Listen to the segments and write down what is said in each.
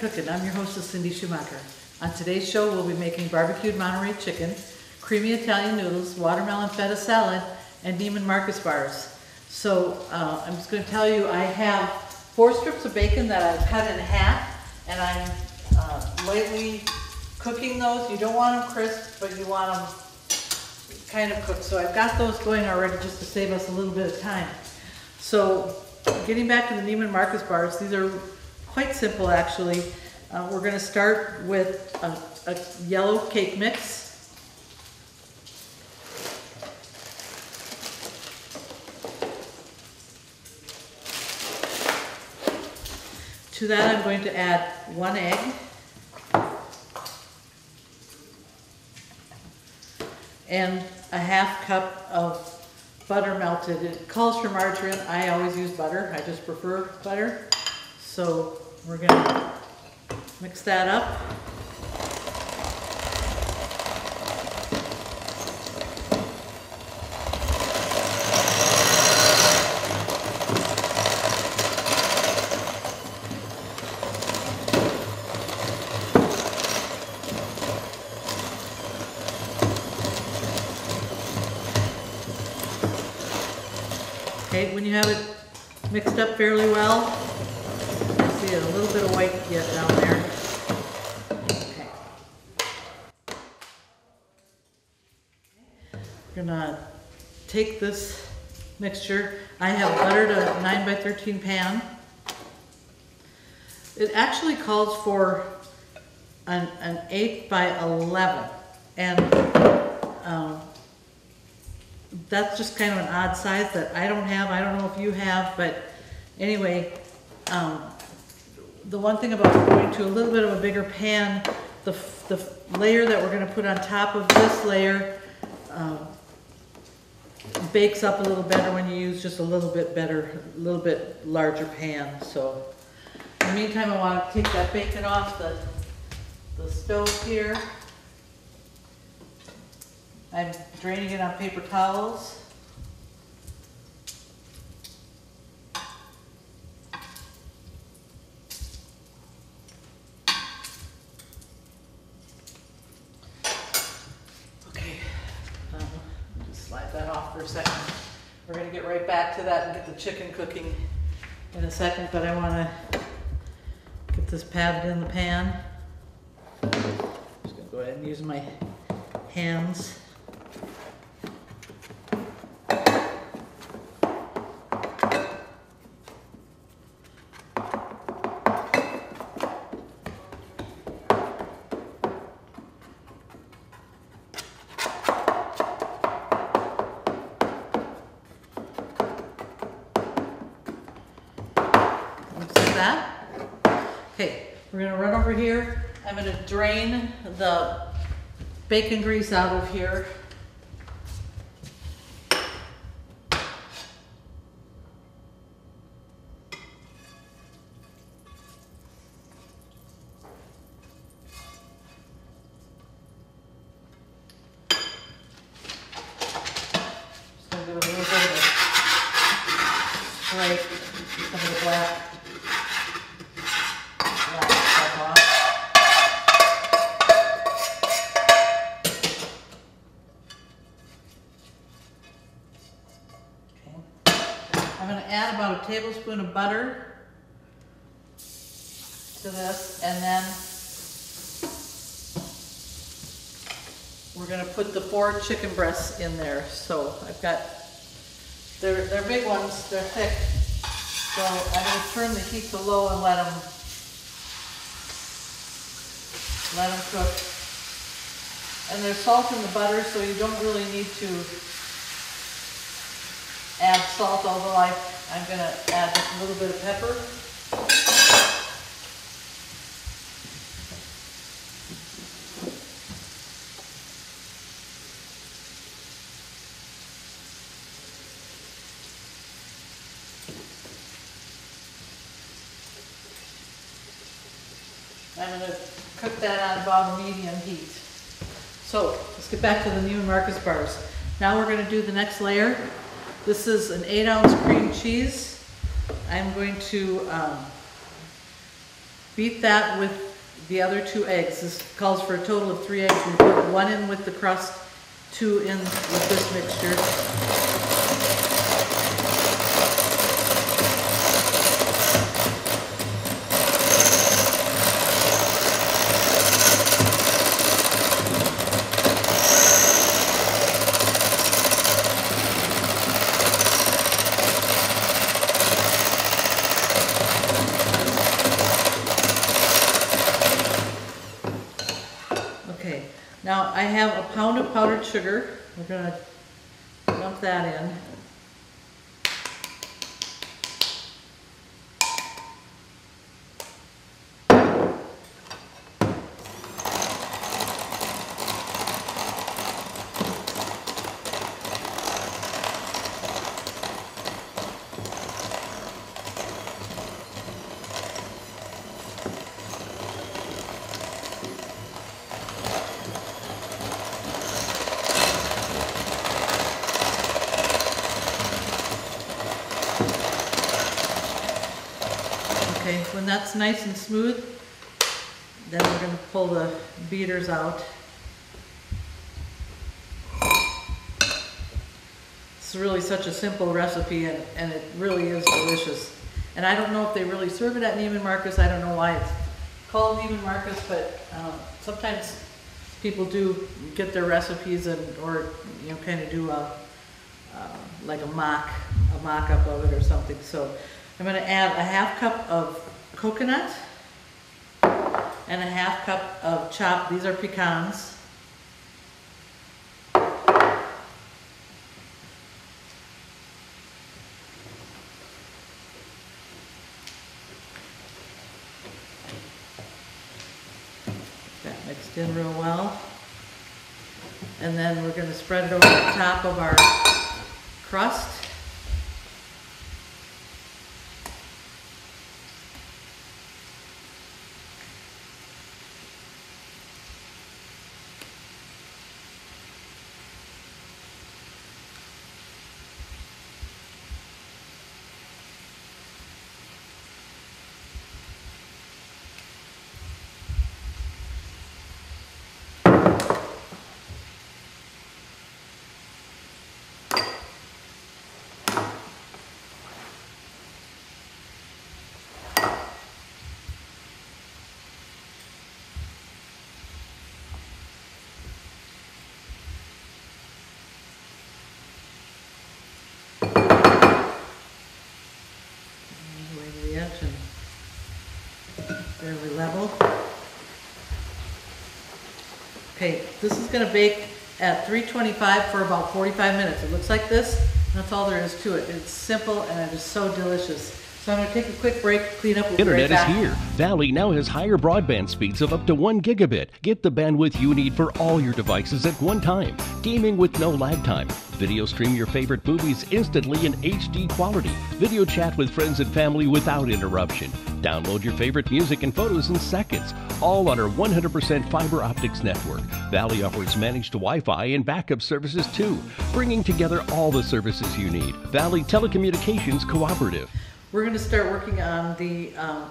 Cooking. I'm your hostess Cindy Schumacher. On today's show, we'll be making barbecued Monterey chicken, creamy Italian noodles, watermelon feta salad, and Neiman Marcus bars. So uh, I'm just going to tell you, I have four strips of bacon that I've cut in half, and I'm uh, lightly cooking those. You don't want them crisp, but you want them kind of cooked. So I've got those going already just to save us a little bit of time. So getting back to the Neiman Marcus bars, these are quite simple actually. Uh, we're going to start with a, a yellow cake mix. To that I'm going to add one egg. And a half cup of butter melted. It calls for margarine. I always use butter. I just prefer butter. So we're gonna mix that up. Okay, when you have it mixed up fairly well, a little bit of white yet down there. Okay. We're gonna take this mixture. I have buttered a 9 by 13 pan. It actually calls for an, an 8 by 11. And um, that's just kind of an odd size that I don't have. I don't know if you have, but anyway, um, the one thing about going to a little bit of a bigger pan, the, the layer that we're going to put on top of this layer um, bakes up a little better when you use just a little bit better, a little bit larger pan. So in the meantime, I want to take that bacon off the, the stove here. I'm draining it on paper towels. Okay, um, that off for a second. We're gonna get right back to that and get the chicken cooking in a second, but I wanna get this patted in the pan. Just gonna go ahead and use my hands. Looks like that. Okay, we're gonna run over here. I'm gonna drain the bacon grease out of here. Just gonna give it a little bit of a scrape, some of the black. black stuff off. Okay. I'm gonna add about a tablespoon butter to this, and then we're gonna put the four chicken breasts in there. So I've got, they're, they're big ones, they're thick. So I'm gonna turn the heat to low and let them, let them cook. And there's salt in the butter, so you don't really need to add salt, although I, I'm gonna add a little bit of pepper. I'm gonna cook that on about medium heat. So, let's get back to the Neiman Marcus bars. Now we're gonna do the next layer. This is an eight ounce cream cheese. I'm going to um, beat that with the other two eggs. This calls for a total of three eggs. We put one in with the crust, two in with this mixture. Okay, now I have a pound of powdered sugar. We're gonna dump that in. Okay, when that's nice and smooth, then we're gonna pull the beaters out. It's really such a simple recipe and, and it really is delicious. And I don't know if they really serve it at Neiman Marcus, I don't know why it's called Neiman Marcus, but, um, sometimes people do get their recipes and, or, you know, kinda do a, uh, like a mock, a mock-up of it or something. So I'm gonna add a half cup of coconut and a half cup of chopped, these are pecans. That mixed in real well. And then we're gonna spread it over the top of our crust. Way to the edge and fairly level. Okay, this is gonna bake at three twenty-five for about forty-five minutes. It looks like this, that's all there is to it. It's simple and it is so delicious. So I'm gonna take a quick break, clean up, we'll be right Internet is here. Valley now has higher broadband speeds of up to 1 gigabit. Get the bandwidth you need for all your devices at one time. Gaming with no lag time. Video stream your favorite movies instantly in HD quality. Video chat with friends and family without interruption. Download your favorite music and photos in seconds. All on our 100% fiber optics network. Valley offers managed Wi-Fi and backup services too, bringing together all the services you need. Valley Telecommunications Cooperative. We're gonna start working on the, um,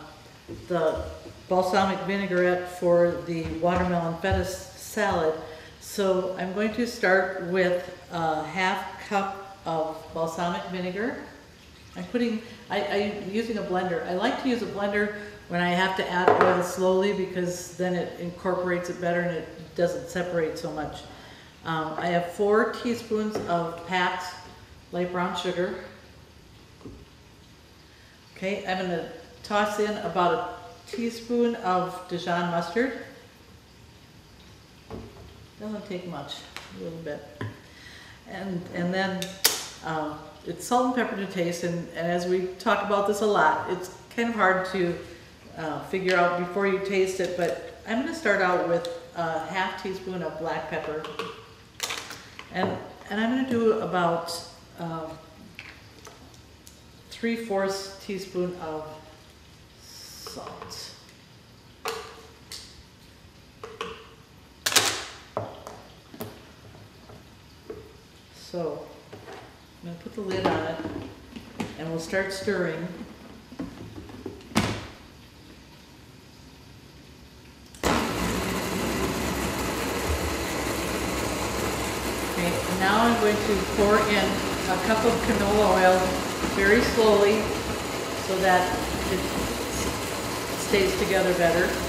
the balsamic vinaigrette for the watermelon feta salad. So I'm going to start with a half cup of balsamic vinegar. I'm putting, I, I'm using a blender. I like to use a blender when I have to add oil slowly because then it incorporates it better and it doesn't separate so much. Um, I have four teaspoons of packed light brown sugar. Okay, I'm gonna toss in about a teaspoon of Dijon mustard. Doesn't take much, a little bit. And, and then, um, it's salt and pepper to taste, and, and as we talk about this a lot, it's kind of hard to, uh, figure out before you taste it, but I'm gonna start out with a half teaspoon of black pepper. And, and I'm gonna do about, um, three fourths teaspoon of salt. So I'm going to put the lid on it and we'll start stirring. Okay, now I'm going to pour in a cup of canola oil very slowly so that it stays together better.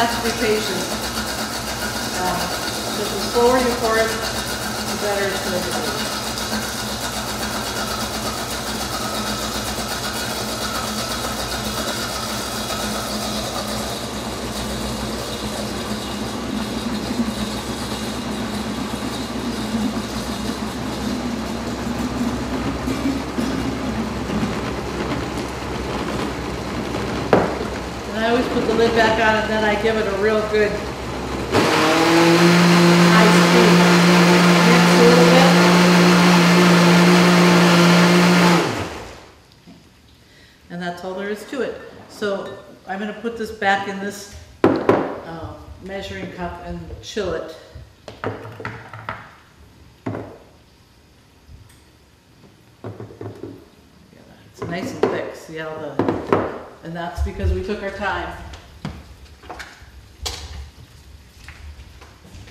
Have to be patient. Because the slower you pour it, the better it's going to be. Lid back on and then I give it a real good high speed. And that's all there is to it. So I'm gonna put this back in this uh, measuring cup and chill it. It's nice and thick, see how the, and that's because we took our time.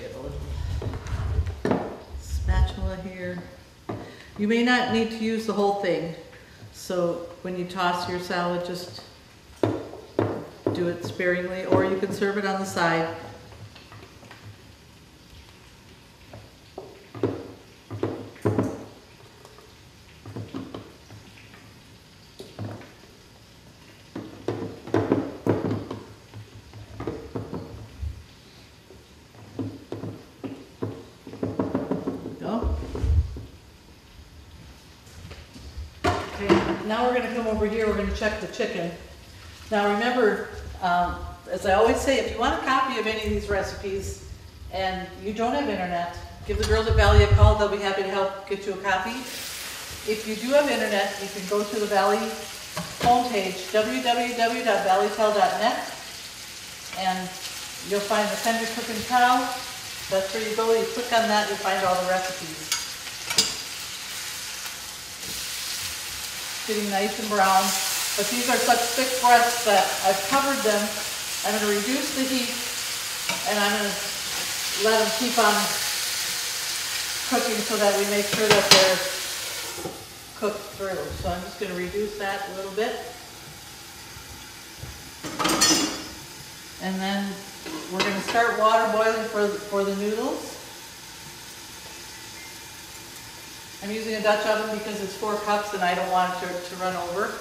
Get a little spatula here. You may not need to use the whole thing, so when you toss your salad, just do it sparingly, or you can serve it on the side. Go. Okay, now we're gonna come over check the chicken. Now remember, um, as I always say, if you want a copy of any of these recipes and you don't have internet, give the girls at Valley a call, they'll be happy to help get you a copy. If you do have internet, you can go to the Valley homepage, www.valleytel.net, and you'll find the Tender Cooking Cow. That's where you go, you click on that, you'll find all the recipes. Getting nice and brown, but these are such thick breasts that I've covered them. I'm gonna reduce the heat, and I'm gonna let them keep on cooking so that we make sure that they're cooked through. So I'm just gonna reduce that a little bit. And then we're gonna start water boiling for, for the noodles. I'm using a Dutch oven because it's four cups and I don't want it to, to run over.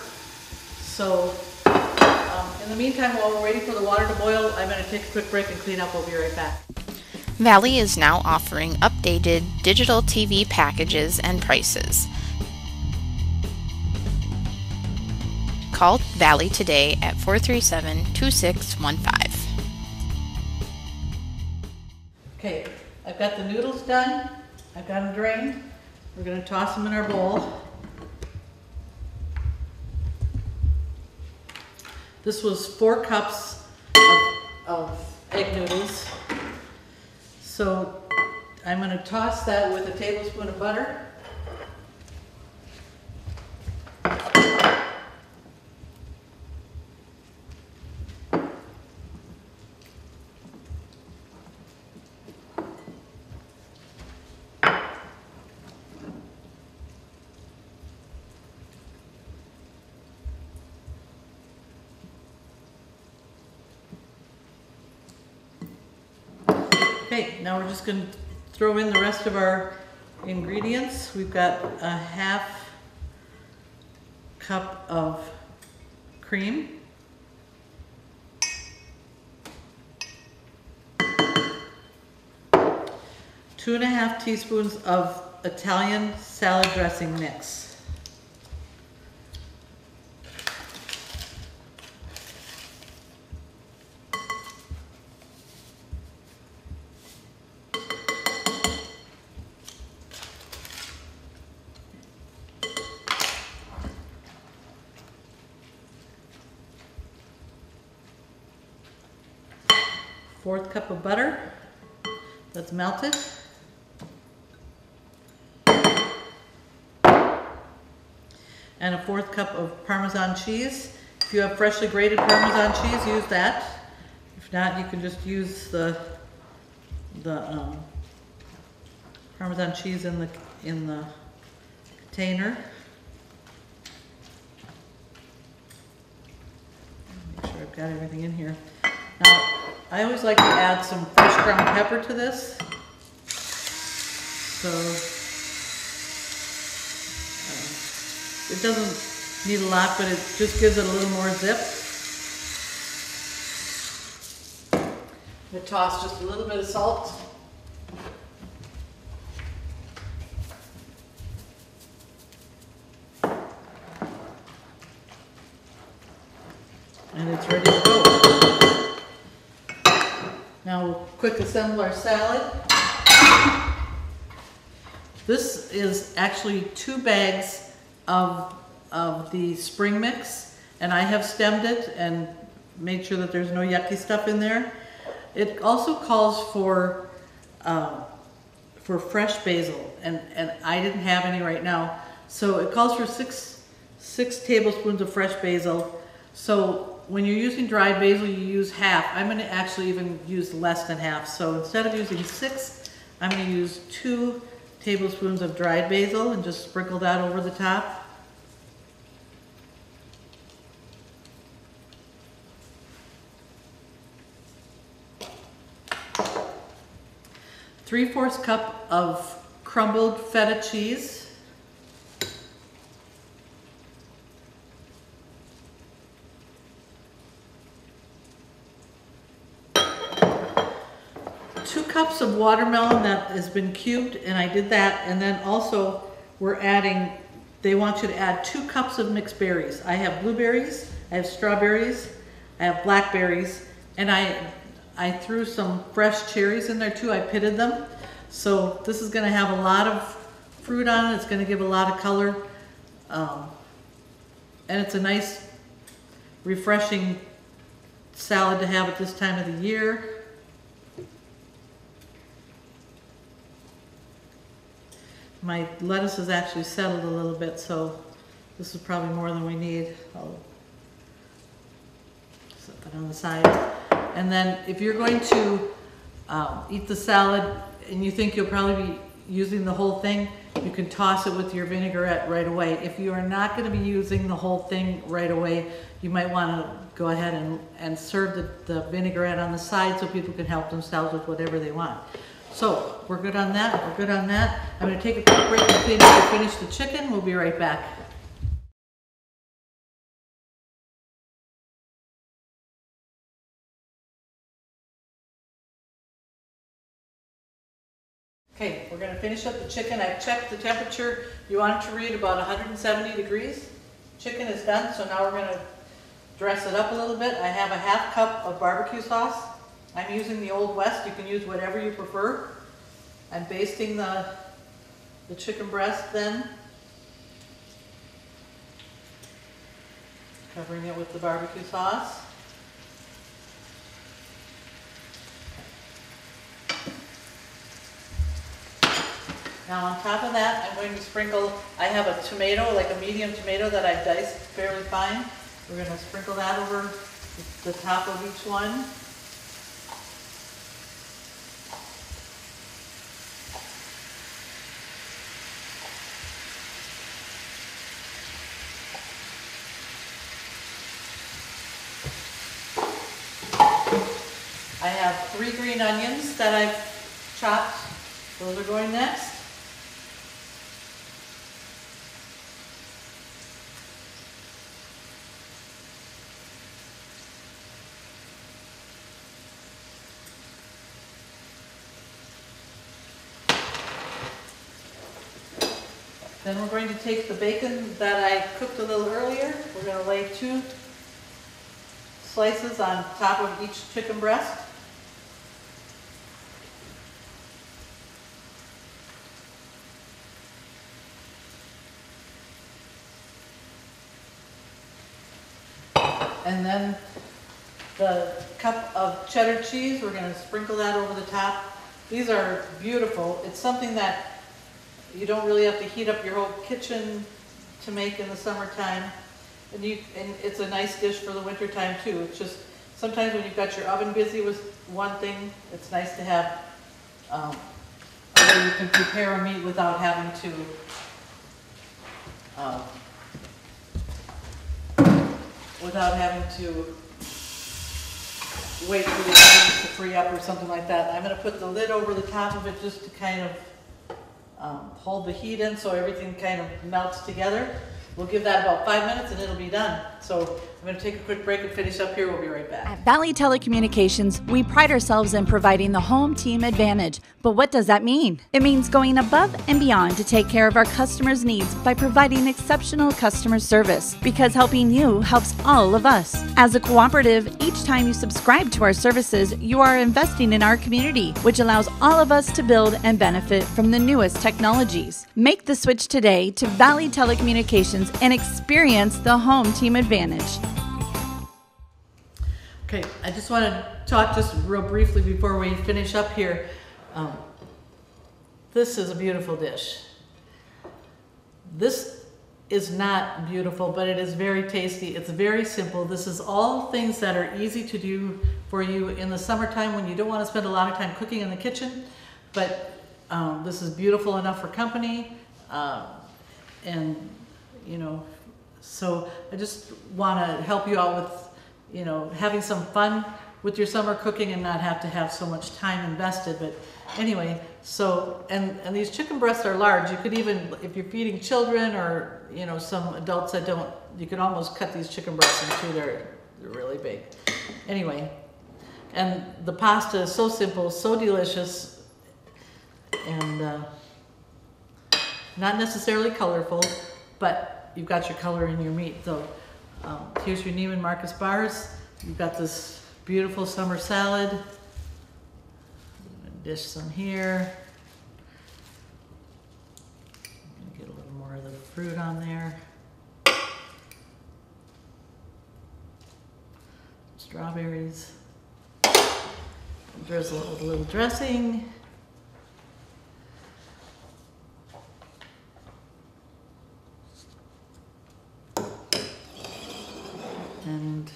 So, um, in the meantime, while we're waiting for the water to boil, I'm gonna take a quick break and clean up. We'll be right back. Valley is now offering updated digital TV packages and prices. Call Valley today at 437 2615. Okay, I've got the noodles done, I've got them drained, we're gonna toss them in our bowl. This was four cups of, of egg noodles. So I'm gonna toss that with a tablespoon of butter. Okay, now we're just gonna throw in the rest of our ingredients. We've got a half cup of cream. Two and a half teaspoons of Italian salad dressing mix. Fourth cup of butter that's melted. And a fourth cup of Parmesan cheese. If you have freshly grated Parmesan cheese, use that. If not, you can just use the, the, um, Parmesan cheese in the, in the container. Make sure I've got everything in here. I always like to add some fresh ground pepper to this. So, um, it doesn't need a lot, but it just gives it a little more zip. I toss just a little bit of salt. And it's ready to go. Now we'll assemble our salad. This is actually two bags of, of the spring mix, and I have stemmed it and made sure that there's no yucky stuff in there. It also calls for, um, for fresh basil, and, and I didn't have any right now. So it calls for six, six tablespoons of fresh basil. So when you're using dried basil, you use half. I'm gonna actually even use less than half. So instead of using six, I'm gonna use two tablespoons of dried basil and just sprinkle that over the top. Three-fourths cup of crumbled feta cheese. Of watermelon that has been cubed, and I did that, and then also we're adding, they want you to add two cups of mixed berries. I have blueberries, I have strawberries, I have blackberries, and I, I threw some fresh cherries in there too, I pitted them. So this is gonna have a lot of fruit on it, it's gonna give a lot of color. Um, and it's a nice, refreshing salad to have at this time of the year. My lettuce is actually settled a little bit, so this is probably more than we need. I'll set that on the side. And then if you're going to um, eat the salad and you think you'll probably be using the whole thing, you can toss it with your vinaigrette right away. If you are not gonna be using the whole thing right away, you might wanna go ahead and, and serve the, the vinaigrette on the side so people can help themselves with whatever they want. So, we're good on that, we're good on that. I'm gonna take a quick break and finish the chicken, we'll be right back. Okay, we're gonna finish up the chicken. I've checked the temperature. You want it to read about 170 degrees. Chicken is done, so now we're gonna dress it up a little bit. I have a half cup of barbecue sauce. I'm using the Old West. You can use whatever you prefer. I'm basting the, the chicken breast then. Covering it with the barbecue sauce. Now on top of that, I'm going to sprinkle, I have a tomato, like a medium tomato that I've diced fairly fine. We're gonna sprinkle that over the top of each one. I have three green onions that I've chopped. Those are going next. Then we're going to take the bacon that I cooked a little earlier. We're going to lay two slices on top of each chicken breast. And then the cup of cheddar cheese, we're gonna sprinkle that over the top. These are beautiful. It's something that you don't really have to heat up your whole kitchen to make in the summertime. And you, and it's a nice dish for the wintertime too. It's just, sometimes when you've got your oven busy with one thing, it's nice to have, um, a way you can prepare a meat without having to, um, without having to wait for the items to free up or something like that. I'm gonna put the lid over the top of it just to kind of um, hold the heat in so everything kind of melts together. We'll give that about five minutes and it'll be done. So I'm gonna take a quick break and finish up here. We'll be right back. At Valley Telecommunications, we pride ourselves in providing the home team advantage. But what does that mean? It means going above and beyond to take care of our customers' needs by providing exceptional customer service because helping you helps all of us. As a cooperative, each time you subscribe to our services, you are investing in our community, which allows all of us to build and benefit from the newest technologies. Make the switch today to Valley Telecommunications and experience the home team advantage. Okay, I just want to talk just real briefly before we finish up here. Um, This is a beautiful dish. This is not beautiful, but it is very tasty. It's very simple. This is all things that are easy to do for you in the summertime when you don't want to spend a lot of time cooking in the kitchen. But um, this is beautiful enough for company. um, and, you know, so I just want to help you out with, you know, having some fun with your summer cooking and not have to have so much time invested. But anyway, so, and, and these chicken breasts are large. You could even, if you're feeding children or, you know, some adults that don't, you can almost cut these chicken breasts in two. They're, they're really big. Anyway, and the pasta is so simple, so delicious, and uh, not necessarily colorful, but you've got your color in your meat. So um, here's your Neiman Marcus bars. You've got this beautiful summer salad. Dish some here. Get a little more of the fruit on there. Strawberries. Drizzle it with a little dressing. and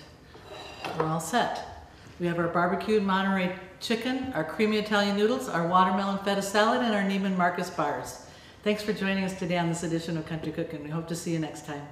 we're all set. We have our barbecued Monterey chicken, our creamy Italian noodles, our watermelon feta salad, and our Neiman Marcus bars. Thanks for joining us today on this edition of Country Cooking. We hope to see you next time.